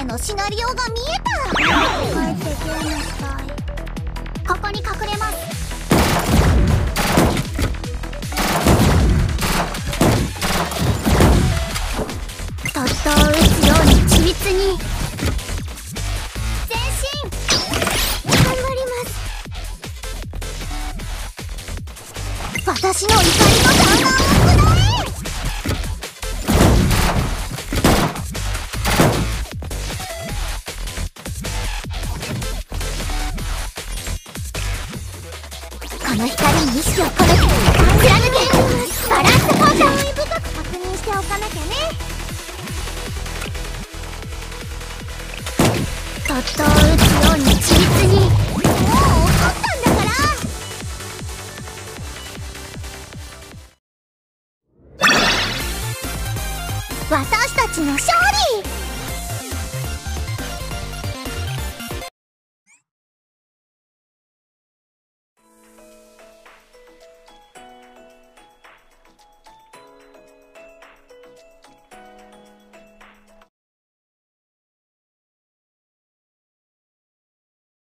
生のシナリオが見えた。ここに隠れます。ドットを打つように緻密に。前進。頑張ります。私の怒りのの光に意識を込めて貫けバランスポーション興味深く確認しておかなきゃね。ドットを打つように緻密にもう怒ったんだから私たちの勝利